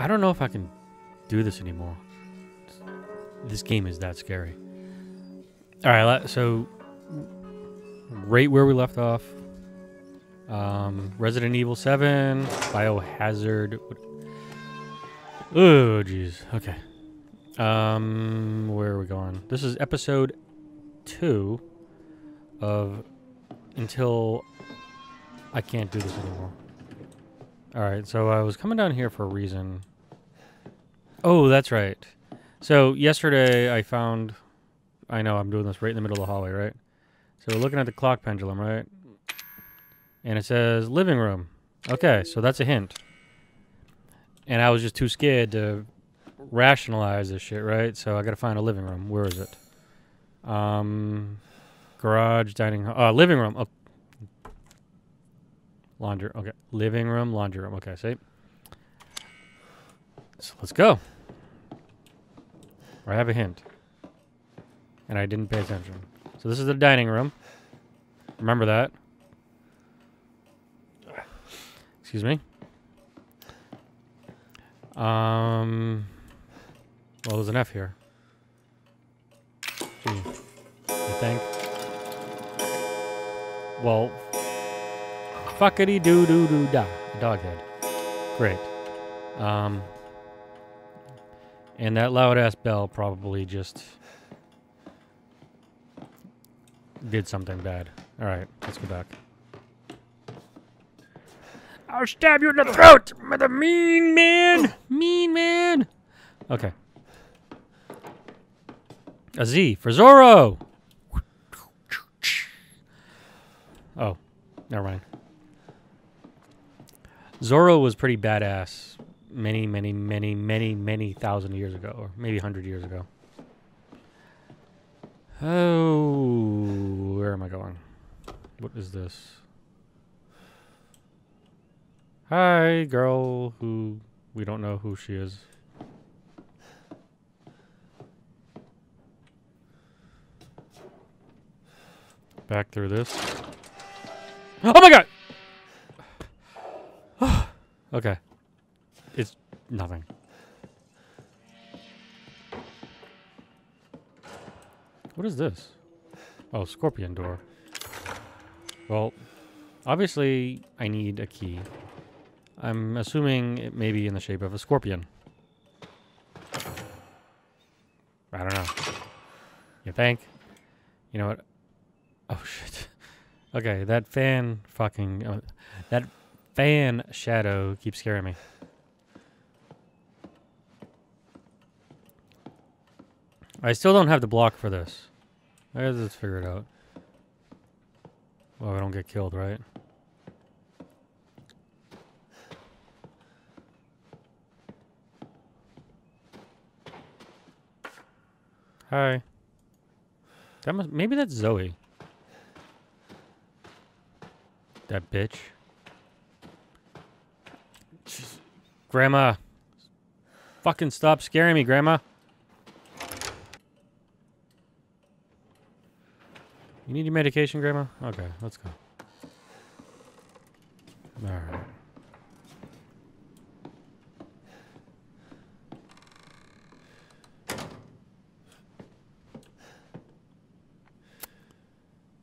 I don't know if I can do this anymore. This game is that scary. All right, so right where we left off. Um, Resident Evil 7, Biohazard. Oh, jeez. Okay. Um, where are we going? This is episode two of Until I Can't Do This Anymore. All right, so I was coming down here for a reason. Oh, that's right. So yesterday I found. I know I'm doing this right in the middle of the hallway, right? So we're looking at the clock pendulum, right? And it says living room. Okay, so that's a hint. And I was just too scared to rationalize this shit, right? So I gotta find a living room. Where is it? Um, garage, dining. Uh, living room. Oh. Laundry. Okay, living room, laundry room. Okay, see. So let's go. I have a hint, and I didn't pay attention. So this is the dining room. Remember that. Excuse me. Um. Well, there's an F here. Gee, you think? Well, fuckity doo doo doo da. Dog head. Great. Um. And that loud ass bell probably just did something bad. All right, let's go back. I'll stab you in the throat, the mean man, oh, mean man. Okay. A Z for Zorro. Oh, never mind. Zorro was pretty badass many, many, many, many, many thousand years ago, or maybe hundred years ago. Oh, where am I going? What is this? Hi, girl who we don't know who she is. Back through this. Oh my god! okay. It's nothing. What is this? Oh, scorpion door. Well, obviously I need a key. I'm assuming it may be in the shape of a scorpion. I don't know. You think? You know what? Oh shit. Okay, that fan fucking uh, that fan shadow keeps scaring me. I still don't have the block for this. I guess let's figure it out. Well, I don't get killed, right? Hi. That must maybe that's Zoe. That bitch. Jeez. Grandma. Fucking stop scaring me, Grandma. You need your medication, Grandma? Okay, let's go. Alright.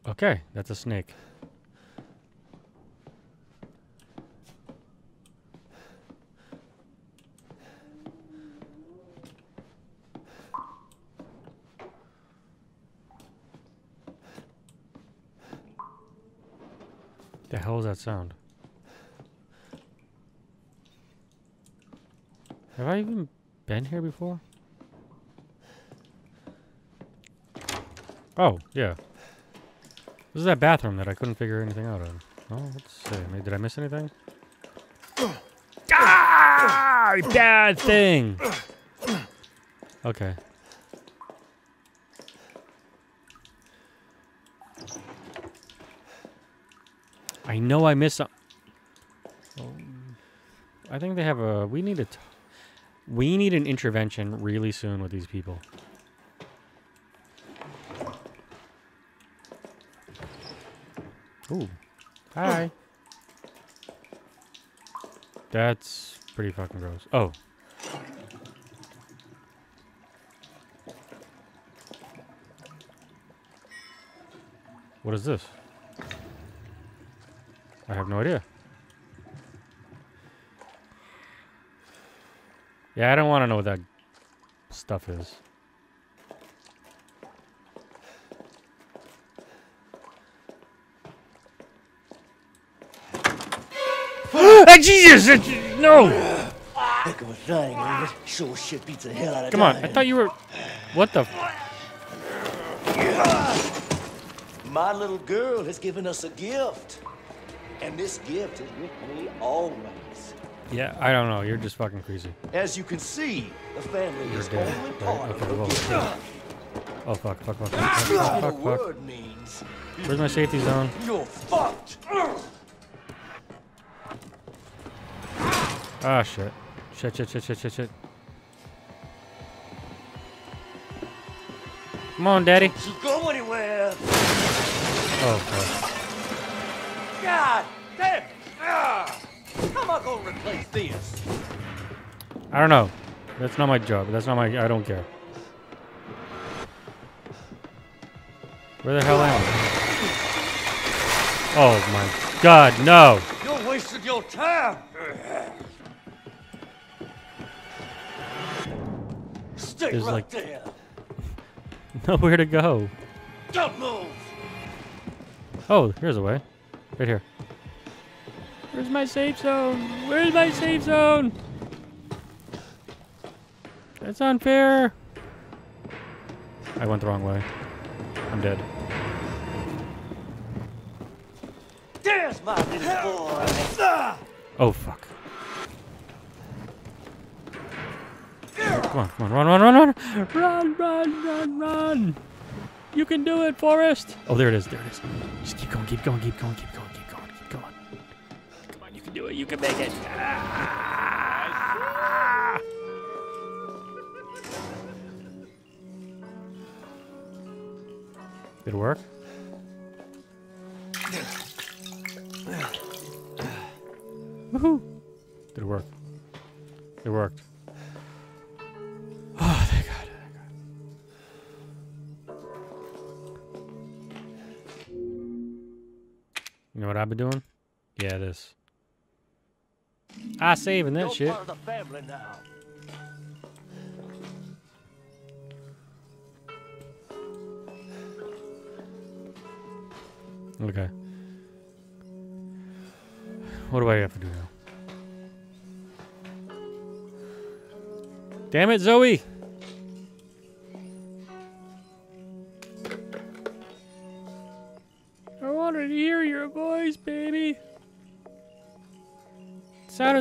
Okay, that's a snake. That sound? Have I even been here before? Oh, yeah. This is that bathroom that I couldn't figure anything out of. Oh, let's see. Did I miss anything? ah! Bad thing! Okay. I know I missed some. Um, I think they have a. We need a. T- we need an intervention really soon with these people. Ooh. Hi. That's pretty fucking gross. Oh. What is this? I have no idea. Yeah, I don't want to know what that stuff is. ah, Jesus! No! Come on, I thought you were. What the? My little girl has given us a gift. And this gift is with me always. yeah, I don't know. You're just fucking crazy. As you can see, the family You're is dead, only part Okay, of the well. Oh fuck! Fuck! Fuck! Fuck! Fuck! Fuck! fuck, fuck. means. Where's my safety zone? You're fucked. Ah shit! Shit! Shit! Shit! Shit! Shit! Shit! Come on, daddy. You go anywhere. Oh fuck! God damn it. Ah. How am I gonna replace this? I don't know. That's not my job. That's not my. I don't care. Where the hell am I? Oh my God! No! You're wasting your time. Stay There's right like- there. Nowhere to go. Don't move. Oh, here's a way. Right here. Where's my safe zone? Where's my safe zone? That's unfair. I went the wrong way. I'm dead. There's my little boy. Oh, fuck. Come on, come on, run, run, run, run! Run, run, run, run! You can do it, Forrest! Oh, there it is, there it is. Just keep going, keep going, keep going, keep going can you can make it. Ah! Did it work? Woohoo! Did it work? It worked. Oh, thank God. Thank God. You know what I've been doing? Yeah, this. I saving that You're shit. part of the family now. Okay. What do I have to do now? Damn it, Zoe!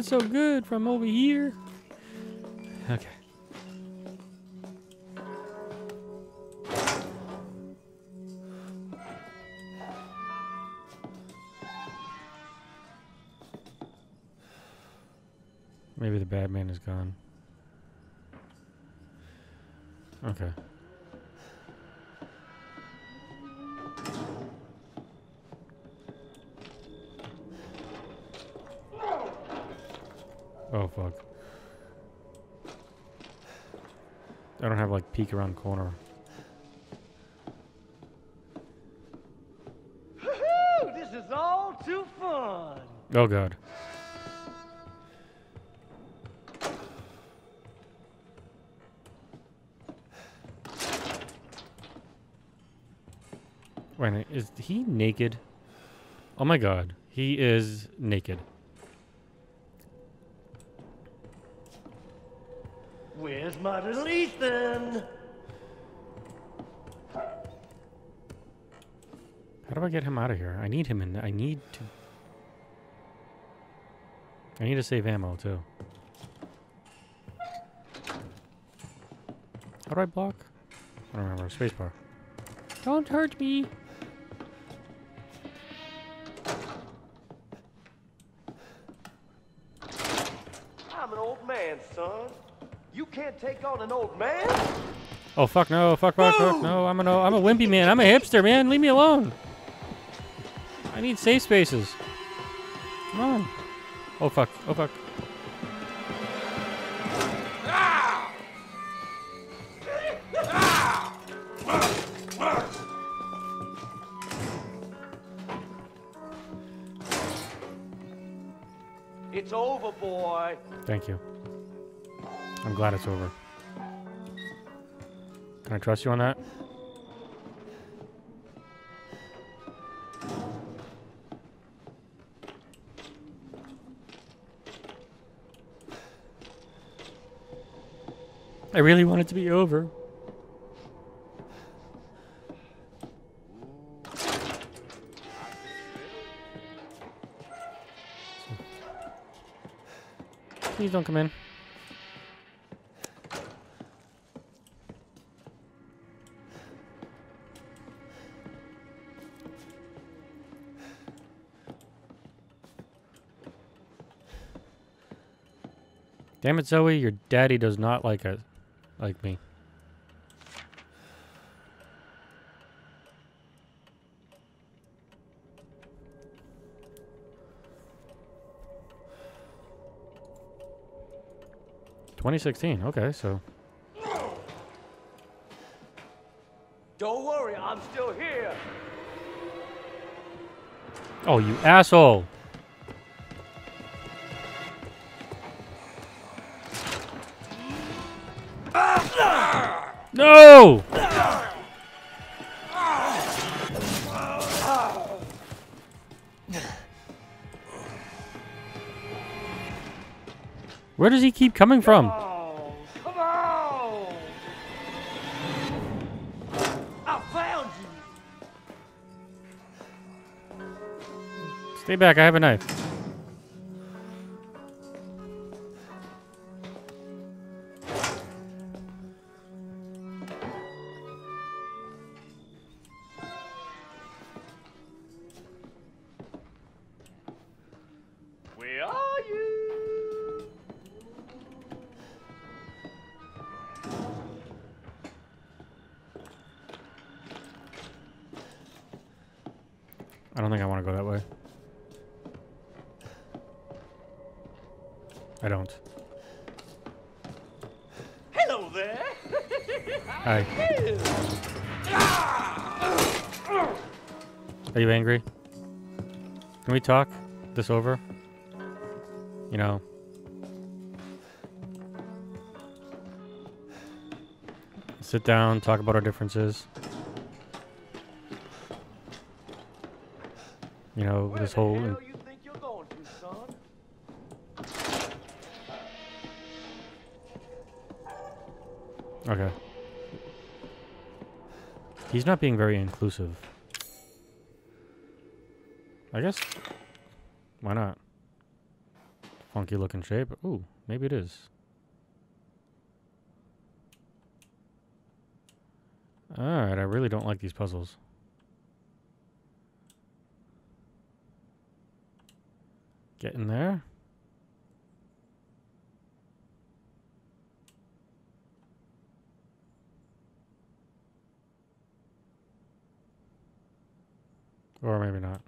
Sounded so good from over here. Okay. Maybe the bad man is gone. Okay. Peek around the corner. This is all too fun. Oh god. Wait, is he naked? Oh my god, he is naked. Where's my little Ethan? How do I get him out of here? I need him in. I need to. I need to save ammo too. How do I block? I don't remember. Spacebar. Don't hurt me. I'm an old man, son. You can't take on an old man. Oh fuck no! Fuck fuck fuck no! I'm a no! I'm a wimpy man. I'm a hipster man. Leave me alone. I need safe spaces. Come on. Oh fuck! Oh fuck! It's over, boy. Thank you. I'm glad it's over. Can I trust you on that? I really want it to be over. Please don't come in. Damn it, Zoe, your daddy does not like us, like me. Twenty sixteen. Okay, so Don't worry, I'm still here. oh, you asshole! No! Where does he keep coming from? Come on! I found you. Stay back, I have a knife. I don't. Hello there. Hi. Are you angry? Can we talk this over? You know. Sit down, talk about our differences. You know, Where this whole Okay. He's not being very inclusive. I guess. Why not? Funky looking shape. Ooh, maybe it is. Alright, I really don't like these puzzles. Get in there. Or maybe not.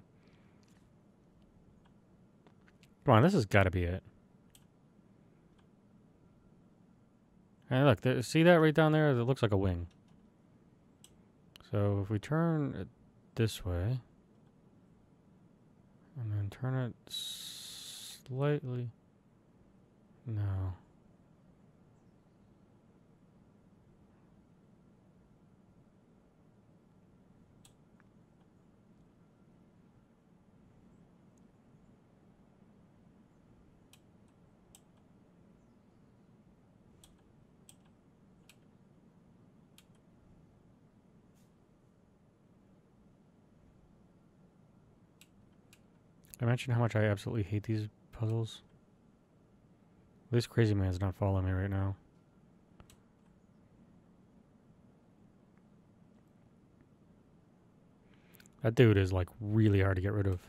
Come on, this has got to be it. Hey, look, there, see that right down there? It looks like a wing. So if we turn it this way, and then turn it slightly, no. I mentioned how much I absolutely hate these puzzles. This Crazy Man's not following me right now. That dude is like really hard to get rid of.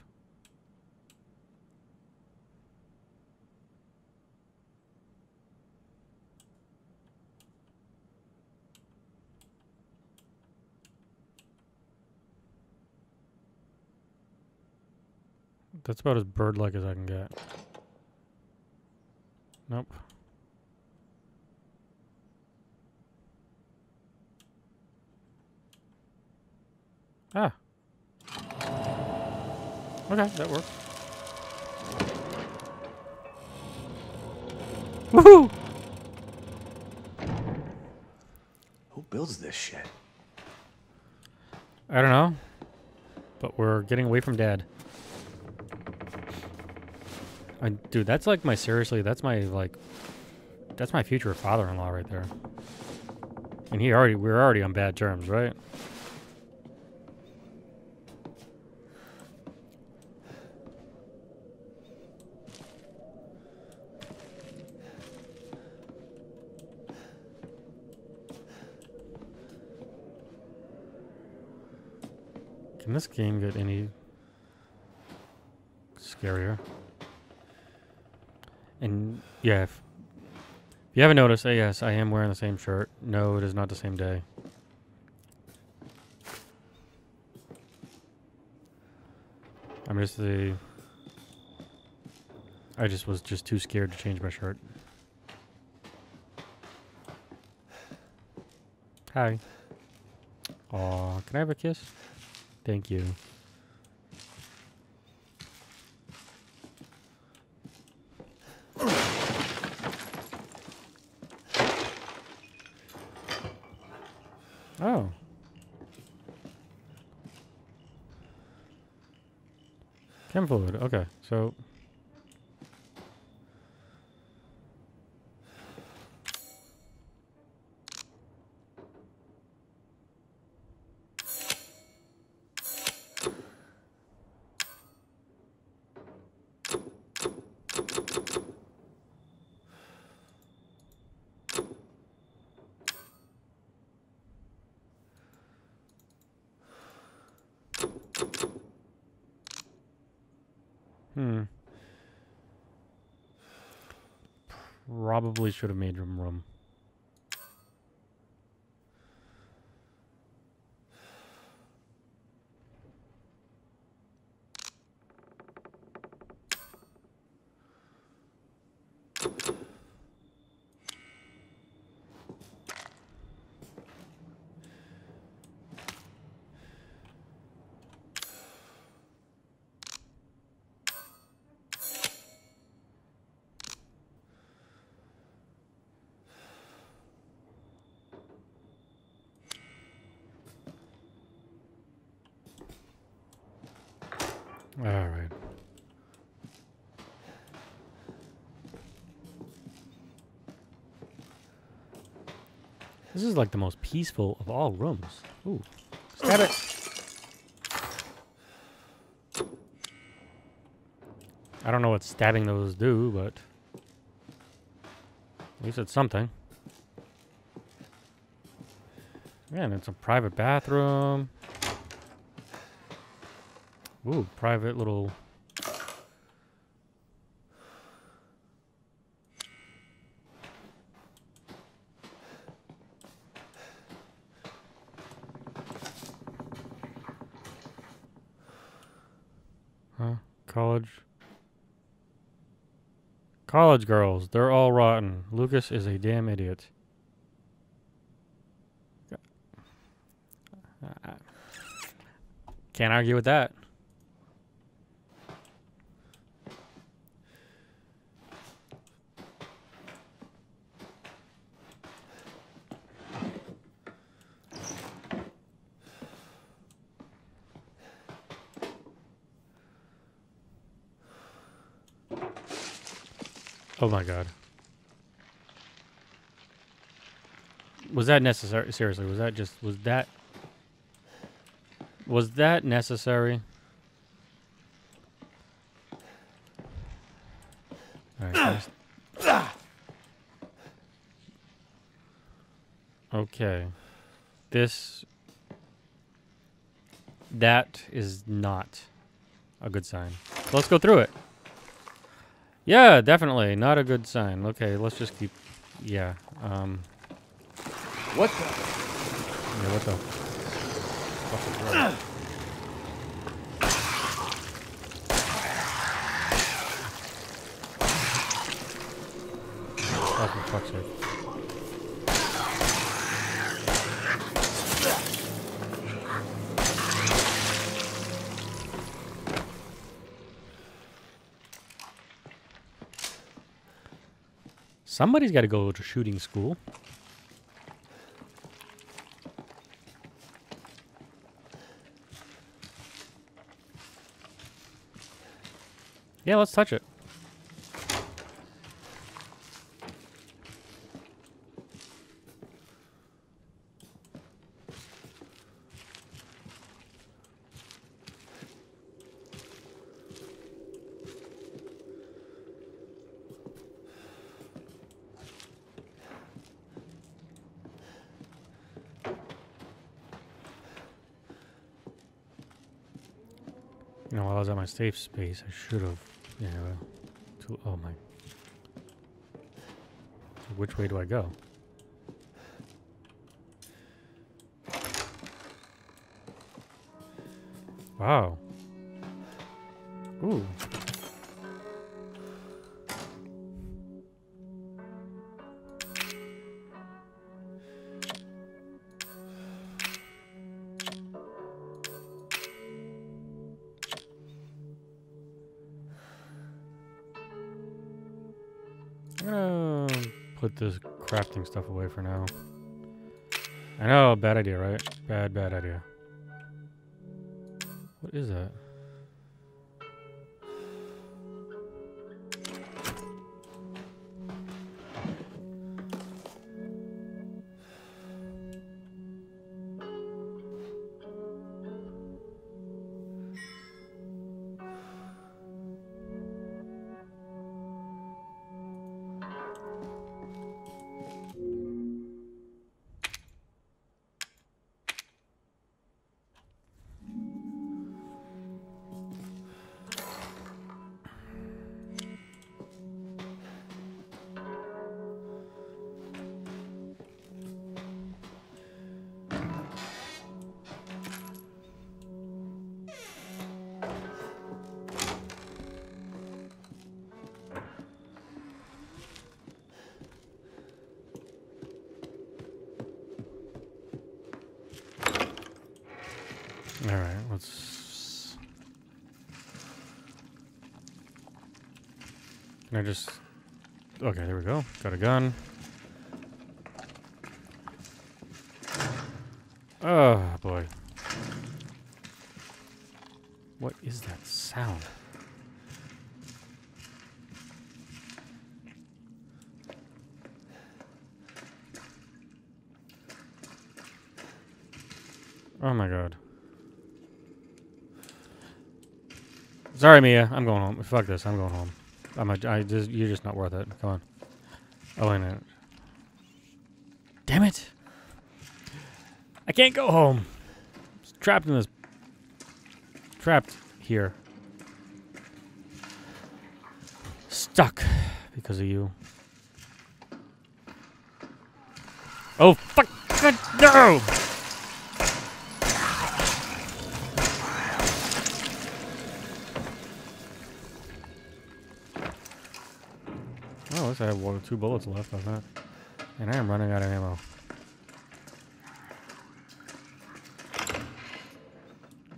That's about as bird-like as I can get. Nope. Ah. Okay, that works. Woohoo! Who builds this shit? I don't know. But we're getting away from dad. I, dude, that's like my seriously, that's my like that's my future father-in-law right there. And he already we're already on bad terms, right? Can this game get any scarier? And yeah, if, if you haven't noticed, uh, yes, I am wearing the same shirt. No, it is not the same day. I'm just the. I just was just too scared to change my shirt. Hi. Aw, can I have a kiss? Thank you. Oh. Chem fluid. Okay, so. Hmm. Probably should have made room room. All right. This is like the most peaceful of all rooms. Ooh. Stab it. I don't know what stabbing those do, but at least it's something. Yeah, and it's a private bathroom. Ooh, private little. Huh? College. College girls, they're all rotten. Lucas is a damn idiot. Can't argue with that. Oh, my god. Was that necessary? Seriously, was that just was that was that necessary? Right, Okay. This that is not a good sign. Let's go through it. Yeah, definitely. Not a good sign. Okay, let's just keep. Yeah. Um. What the? Yeah. What the? Fuck is that? Oh, for fuck's sake. Somebody's got to go to shooting school. Yeah, let's touch it. Safe space, I should have. Yeah. To, oh my. Which way do I go? Wow. Ooh. Put this crafting stuff away for now. I know, bad idea, right? Bad, bad idea. What is that? All right, let's. Can I just? Okay, there we go. Got a gun. Oh boy. What is that sound? Oh my god. Sorry, Mia. I'm going home. Fuck this. I'm going home. I'm a, I just, you're just not worth it. Come on. Oh, wait a minute. Damn it. I can't go home. It's trapped in this. Trapped here. Stuck because of you. Oh, fuck. No! I have one, or two bullets left on that. And I am running out of ammo.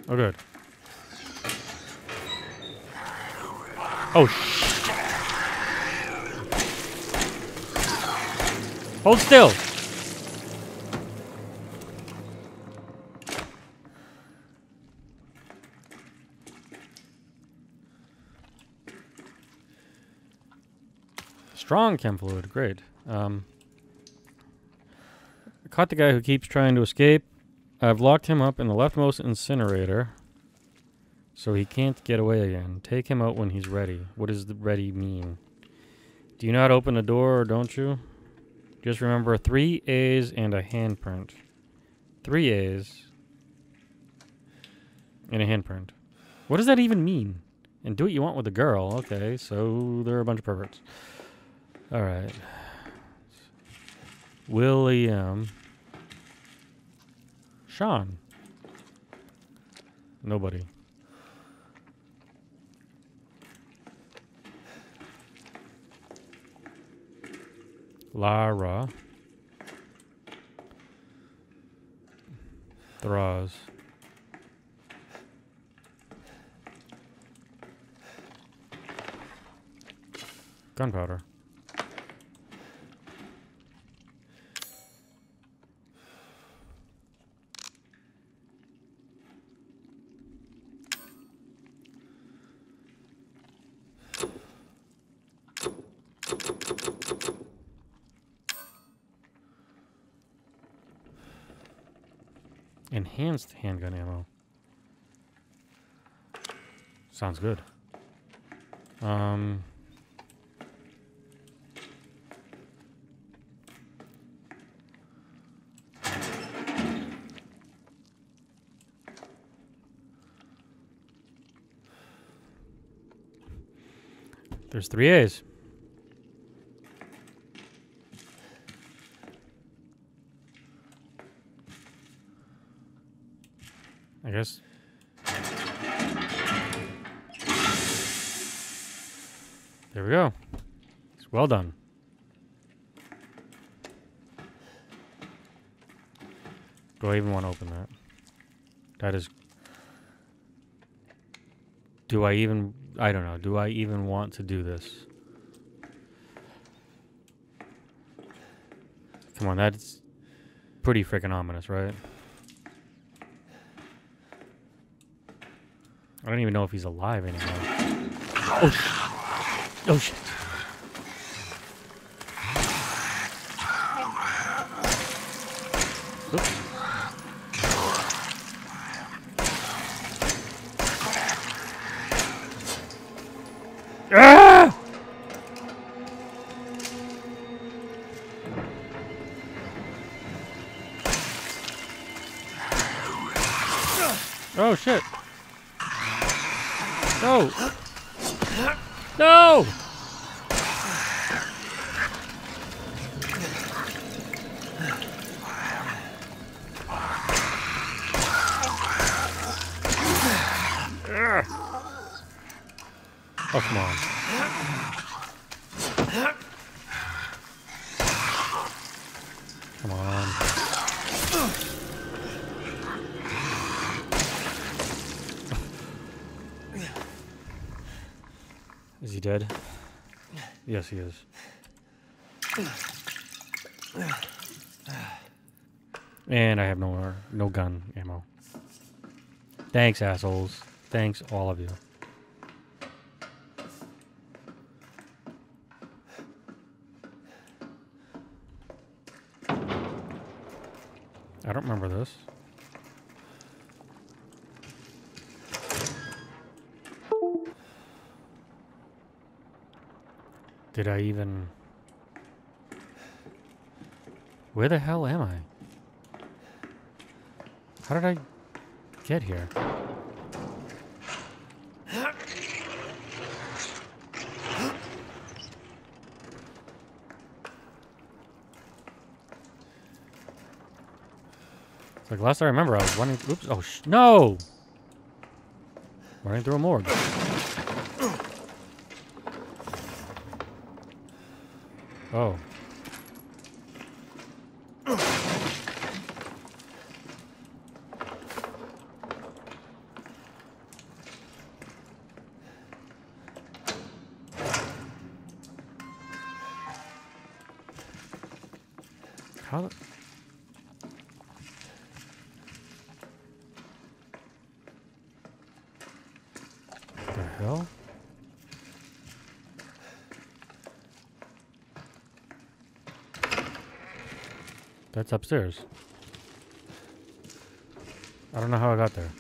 Oh, good. Oh, Hold still! Strong chem fluid, great. Um, caught the guy who keeps trying to escape. I've locked him up in the leftmost incinerator, so he can't get away again. Take him out when he's ready. What does the ready mean? Do you not open the door or don't you? Just remember three A's and a handprint. Three A's and a handprint. What does that even mean? And do what you want with the girl. Okay, so they're a bunch of perverts. All right. William. Sean. Nobody. Lara. Thras. Gunpowder. Enhanced handgun ammo. Sounds good. Um. There's three A's. I guess. There we go. It's well done. Do I even want to open that? That is. Do I even. I don't know. Do I even want to do this? Come on, that's pretty freaking ominous, right? I don't even know if he's alive anymore. Oh, sh- oh shit. Oh, Oops. Is he dead? Yes, he is. And I have no more, no gun ammo. Thanks, assholes. Thanks, all of you. I don't remember this. Did I even... Where the hell am I? How did I get here? It's like last I remember, I was running. Oops! Oh sh! No! Running through a morgue. Oh. That's upstairs. I don't know how I got there.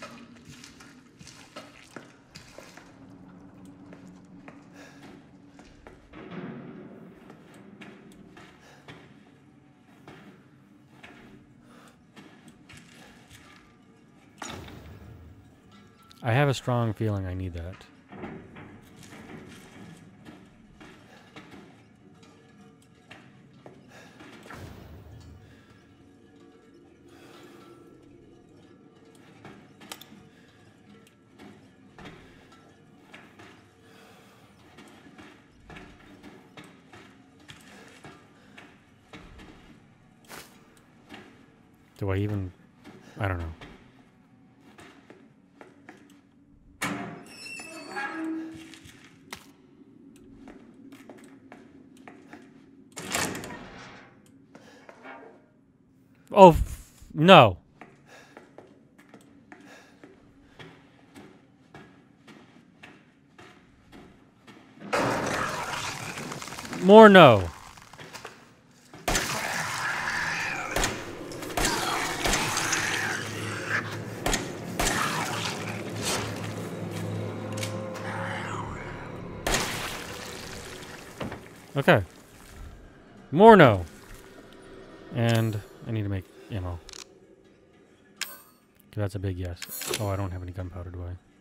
I have a strong feeling I need that. Do I even... I don't know. Oh, no. More no. Okay. More no. And I need to make ammo. That's a big yes. Oh, I don't have any gunpowder, do I?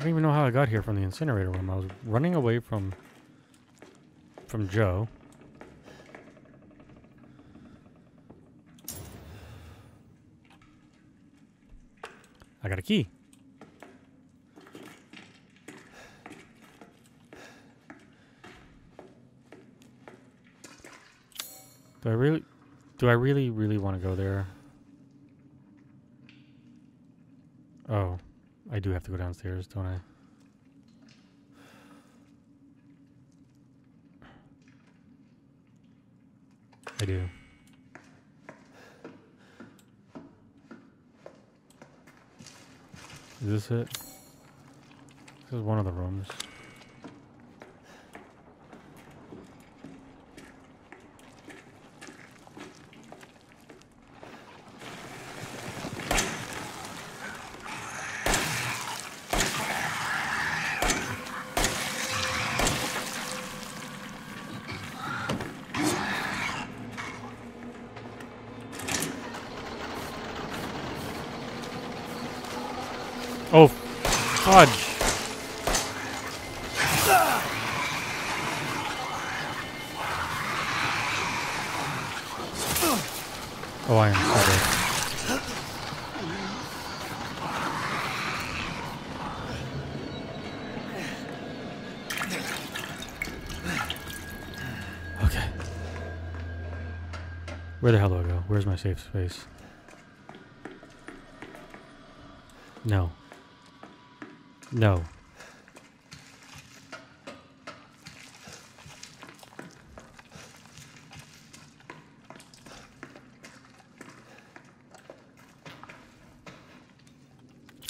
Don't even know how I got here from the incinerator room. I was running away from from Joe. I got a key. Do I really do I really really want to go there? Oh. I do have to go downstairs, don't I? I do. Is this it? This is one of the rooms. Oh, fudge. Oh, I am sorry. Okay. Where the hell do I go? Where's my safe space? No. No.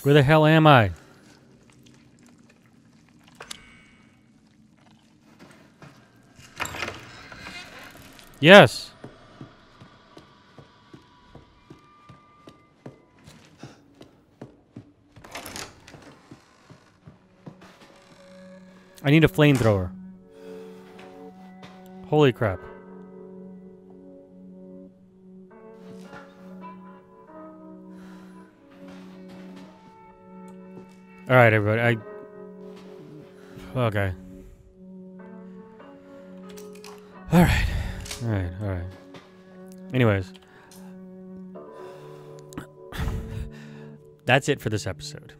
Where the hell am I? Yes. I need a flamethrower. Holy crap. All right, everybody. I okay. All right, all right, all right. Anyways, that's it for this episode.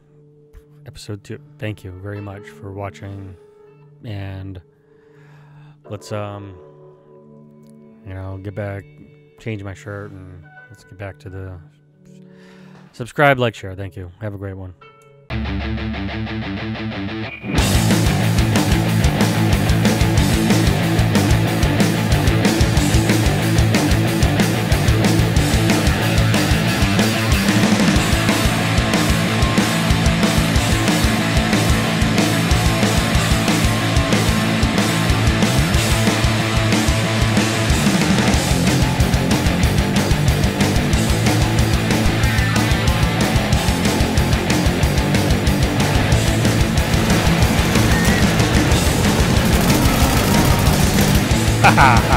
Episode two. Thank you very much for watching, and let's um, you know, get back, change my shirt, and let's get back to the subscribe, like, share. Thank you. Have a great one. Haha.